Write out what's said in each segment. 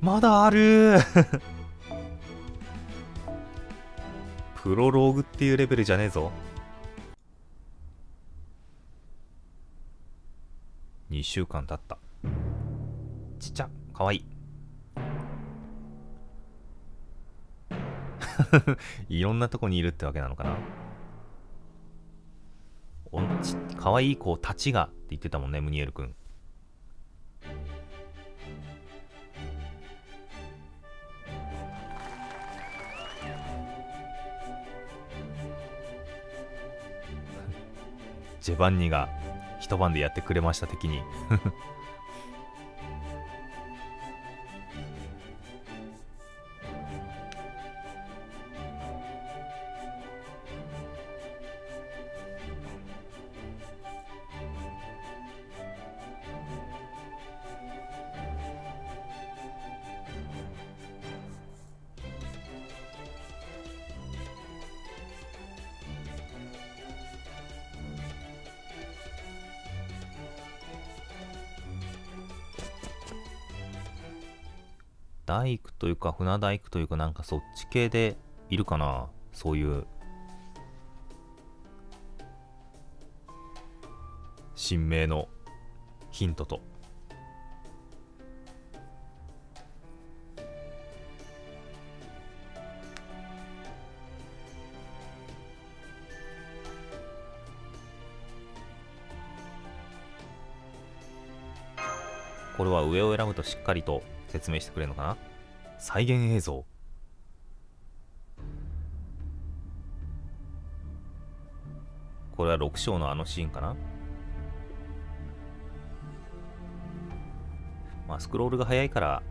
まだある。プロローグっていうレベルじゃねえぞ。2週間経った。ちっちゃかわいい。いろんなとこにいるってわけなのかな。おちかわいい子たちがって言ってたもんねムニエル君。ジェバンニが一晩でやってくれました的に。大工というか船大工というかなんかそっち系でいるかなそういう。神明のヒントと。これは上を選ぶとしっかりと説明してくれるのかな？再現映像。これは6章のあのシーンかな？まあスクロールが早いから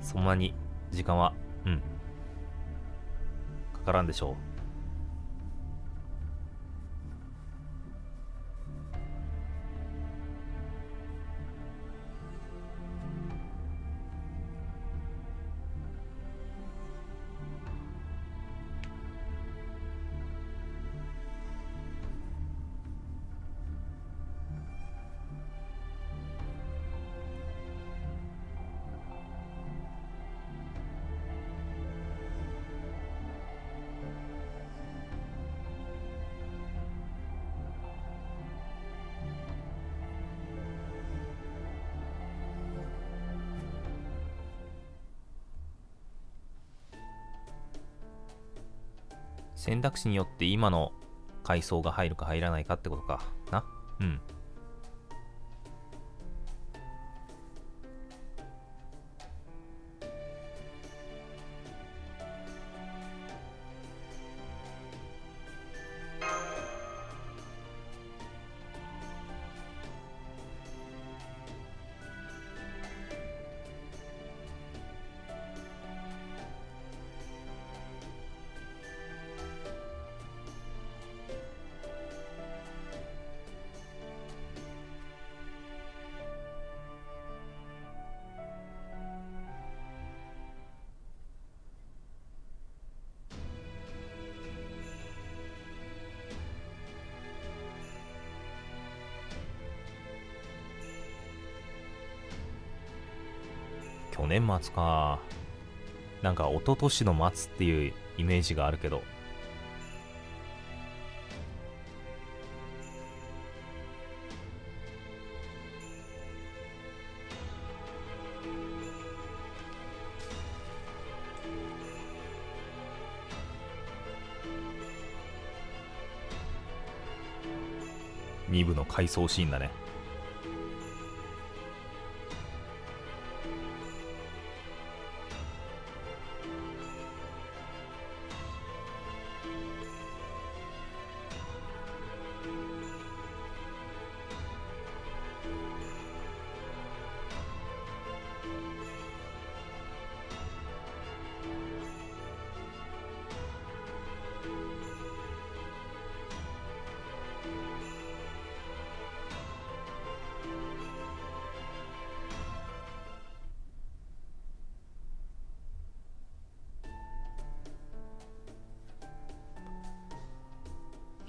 そんなに時間はうんかからんでしょう。選択肢によって今の階層が入るか入らないかってことか。な。うん。去年末か。なんか一昨年の末っていうイメージがあるけど。2部の回想シーンだね。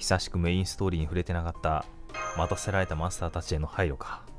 久しくメインストーリーに触れてなかった待たせられたマスターたちへの配慮か。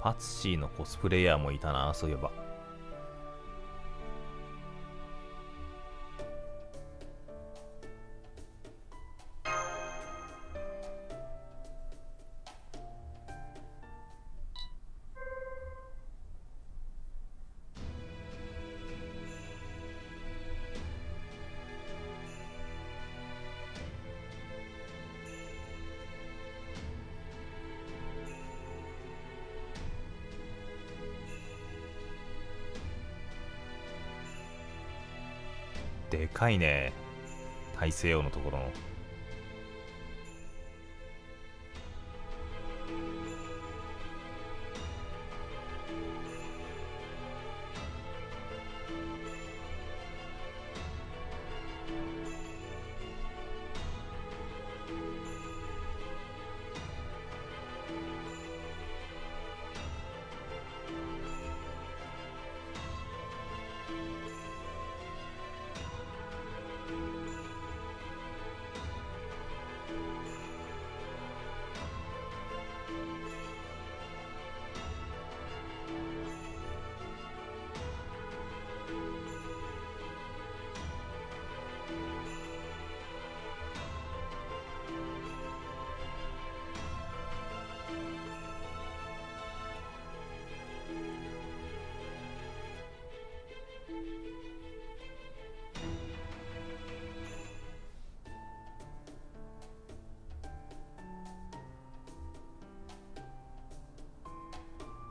パツシーのコスプレイヤーもいたなそういえば。でかいね。大西洋のところの。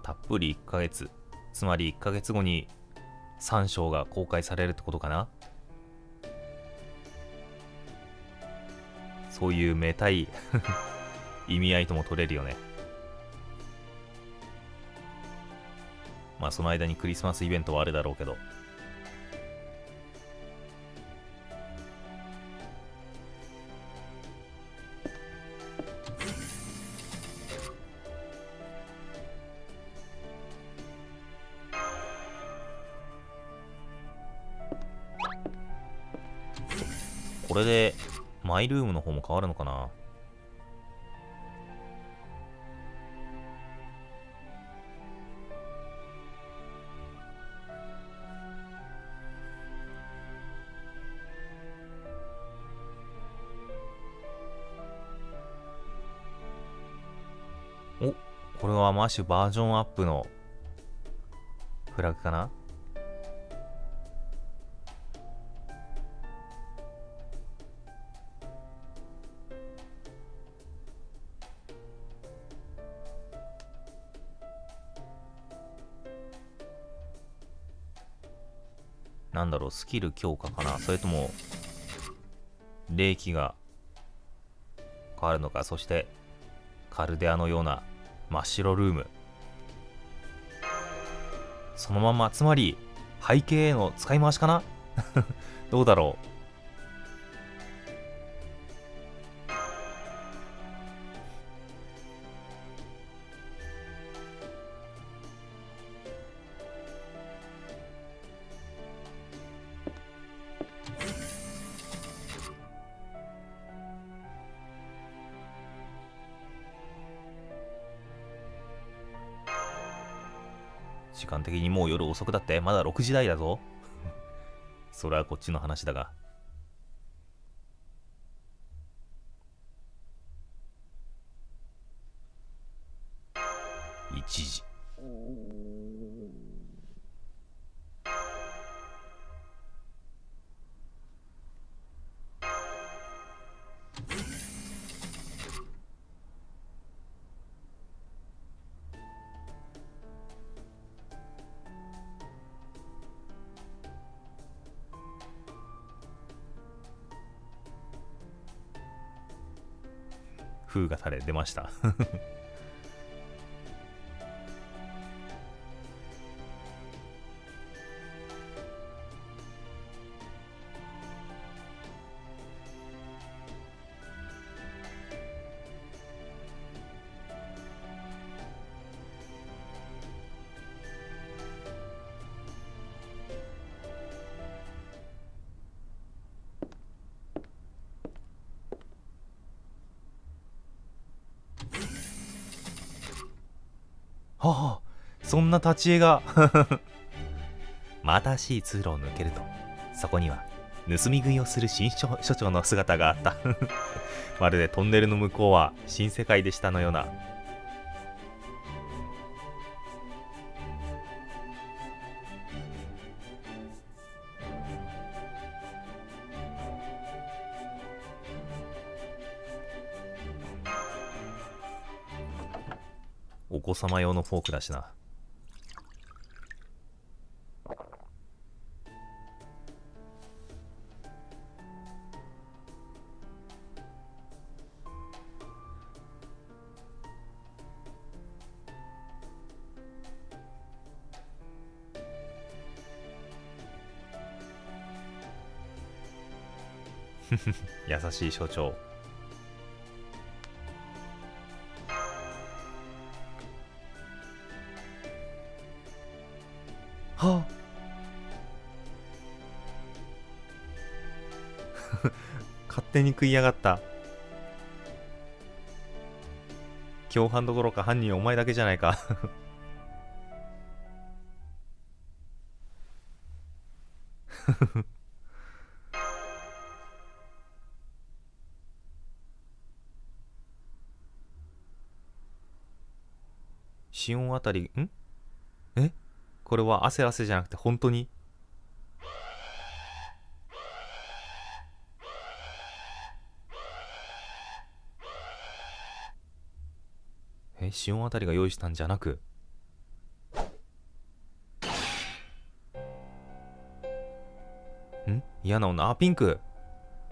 たっぷり1ヶ月つまり1ヶ月後に3章が公開されるってことかな？そういうめたい 意味合いとも取れるよね。まあその間にクリスマスイベントはあるだろうけど。れでマイルームの方も変わるのかな？おこれはマッシュバージョンアップのフラグかな？だろう、スキル強化かな。それとも、霊気が変わるのか。そして、カルデアのような真っ白ルーム。そのまま、つまり、背景への使い回しかな。どうだろう。遅くだってまだ6時台だぞ。それはこっちの話だが。封がされ出ました。そんな立ち絵が。またしい通路を抜けるとそこには盗み食いをする新所長の姿があった。まるでトンネルの向こうは新世界でしたのような。お子様用のフォークだしな。優しい所長。はあ。勝手に食いやがった。共犯どころか犯人お前だけじゃないか。シ オンあたりん？え？これは汗汗じゃなくて本当に？えシオンあたりが用意したんじゃなく？ん？嫌な女。あピンク。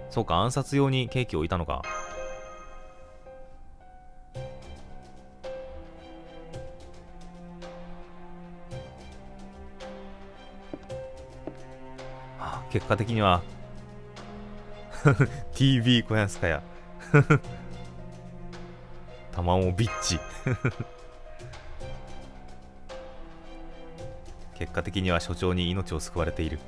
そうか暗殺用にケーキを置いたのか。結果的には。TV 小安かや。たまもビッチ。結果的には所長に命を救われている。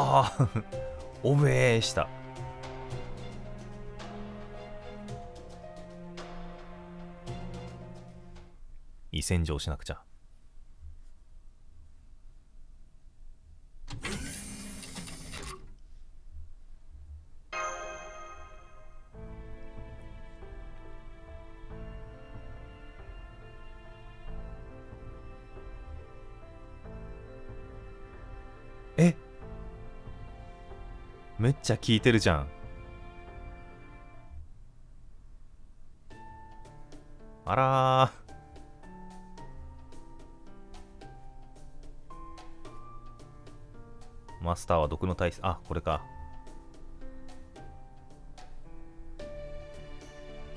ああおめえした。胃洗浄しなくちゃ。めっちゃ効いてるじゃん。あらマスターは毒の耐性あこれか。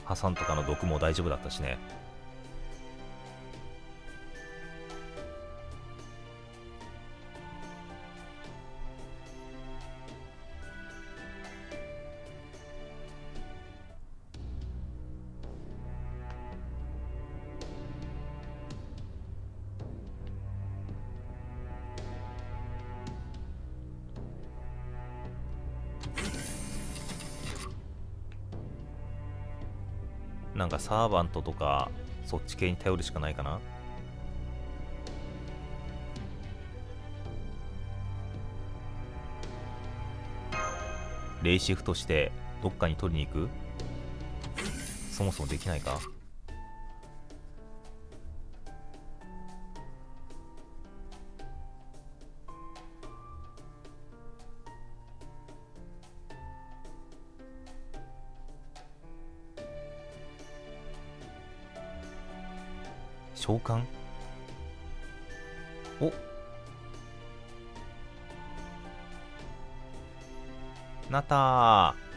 破産とかの毒も大丈夫だったしね。なんかサーバントとかそっち系に頼るしかないかな。レイシフトしてどっかに取りに行く？そもそもできないか？召喚？お。なったー。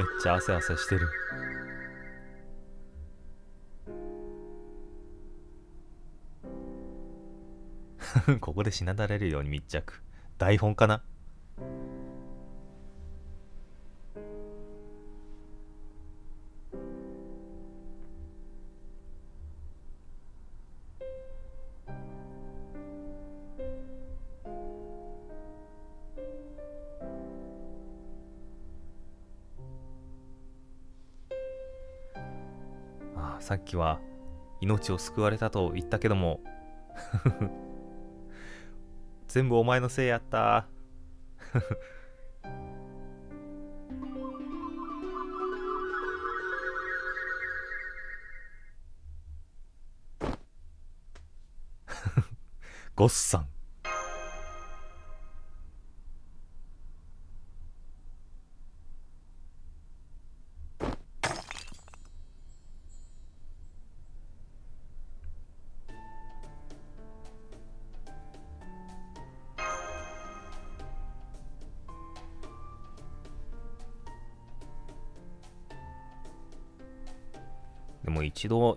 めっちゃ汗汗してる。ここでしなだれるように密着。台本かな？時は命を救われたと言ったけども。全部お前のせいやった。ゴッサン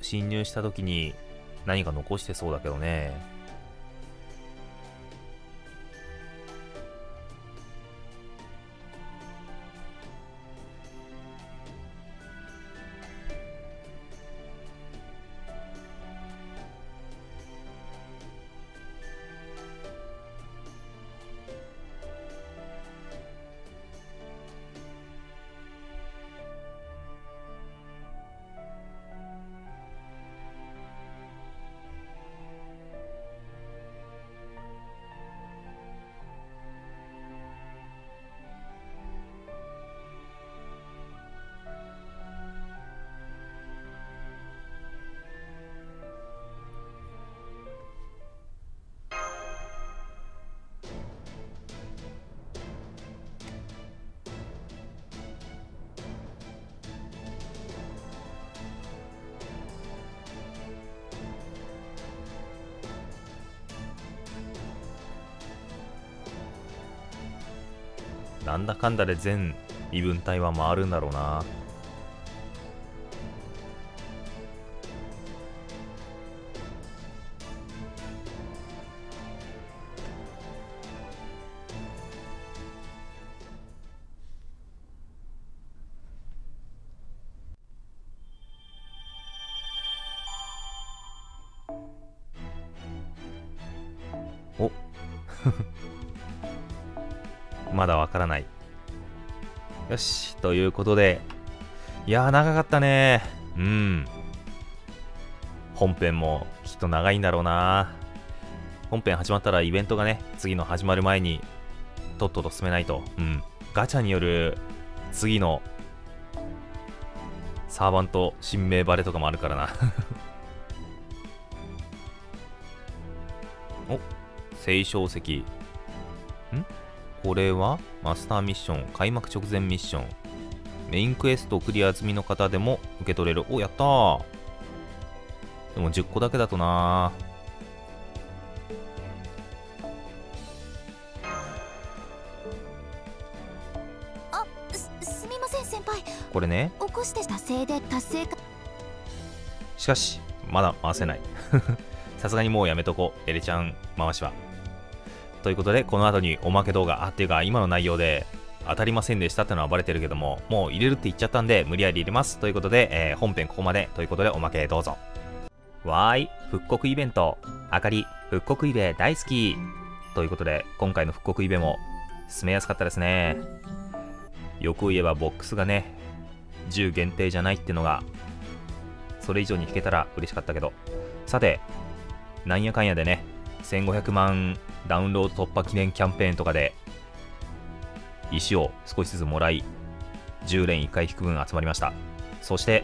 侵入した時に何か残してそうだけどね。なんだかんだで全異文体は回るんだろうな。まだわからない。よし、ということで、いやー、長かったねうん。本編もきっと長いんだろうな本編始まったらイベントがね、次の始まる前に、とっとと進めないと。うん。ガチャによる次のサーバント新名バレとかもあるからな お青少石ん？これはマスターミッション開幕直前ミッション。メインクエストクリア済みの方でも受け取れる。おやったー。でも10個だけだとなあすすみません先輩。これね。起こして達成で達成か。しかしまだ回せない。さすがにもうやめとこう。エレちゃん回しはということでこの後におまけ動画あっていうか今の内容で当たりませんでしたってのはバレてるけどももう入れるって言っちゃったんで無理やり入れますということで、えー本編ここまでということでおまけどうぞ。わーい復刻イベント。あかり復刻イベ大好き。ということで今回の復刻イベも進めやすかったですね。欲を言えばボックスがね10限定じゃないってのがそれ以上に弾けたら嬉しかったけど。さてなんやかんやでね1500万ダウンロード突破記念キャンペーンとかで石を少しずつもらい10連1回引く分集まりました。そして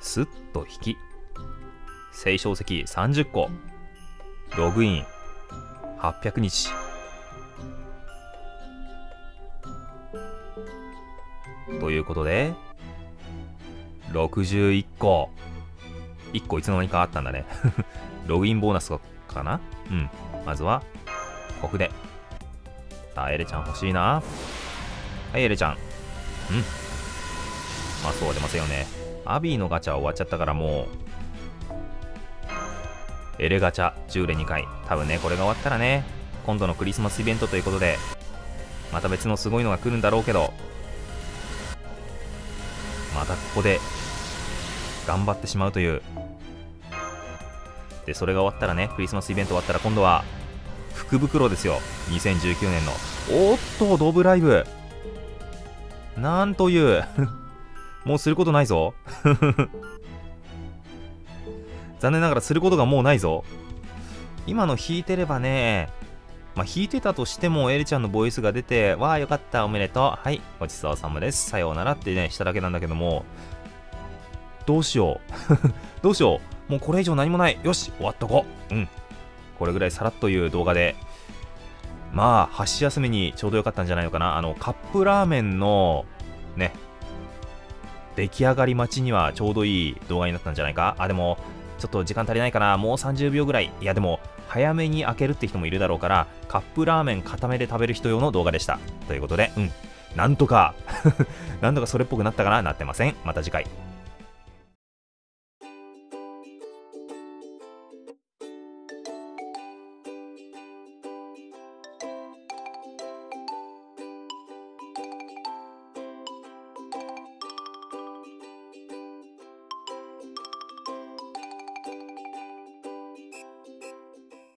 スッと引き青少石30個ログイン800日ということで61個。1個いつの間にかあったんだね。ログインボーナスかな？うん。まずはここで。さあエレちゃん欲しいな。はいエレちゃん。うん。まあそうは出ませんよね。アビーのガチャは終わっちゃったからもう。エレガチャ10連2回。多分ねこれが終わったらね今度のクリスマスイベントということでまた別のすごいのが来るんだろうけど。またここで頑張ってしまうという。でそれが終わったらねクリスマスイベント終わったら今度は福袋ですよ。2019年の。おっとドブライブ。なんという。もうすることないぞ。残念ながらすることがもうないぞ。今の弾いてればねまあ、弾いてたとしても、エルちゃんのボイスが出て、わあ、よかった、おめでとう。はい、ごちそうさまです。さようならってね、しただけなんだけども、どうしよう。どうしよう。もうこれ以上何もない。よし、終わっとこう。うん。これぐらいさらっという動画で、まあ、箸休めにちょうどよかったんじゃないのかな。あの、カップラーメンの、ね、出来上がり待ちにはちょうどいい動画になったんじゃないか。あ、でも、ちょっと時間足りないかな。もう30秒ぐらい。いや、でも、早めに開けるって人もいるだろうから、カップラーメン固めで食べる人用の動画でした。ということで、うん。なんとか、なんとかそれっぽくなったかななってません。また次回。